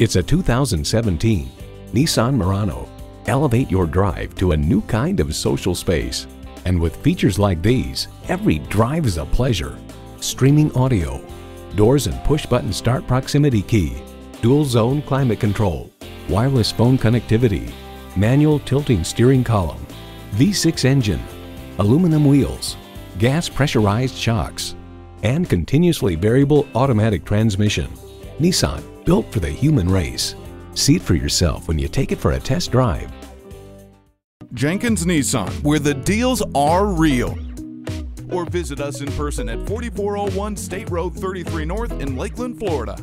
It's a 2017 Nissan Murano. Elevate your drive to a new kind of social space. And with features like these, every drive is a pleasure. Streaming audio, doors and push-button start proximity key, dual zone climate control, wireless phone connectivity, manual tilting steering column, V6 engine, aluminum wheels, gas pressurized shocks, and continuously variable automatic transmission. Nissan, built for the human race. See it for yourself when you take it for a test drive. Jenkins Nissan, where the deals are real. Or visit us in person at 4401 State Road 33 North in Lakeland, Florida.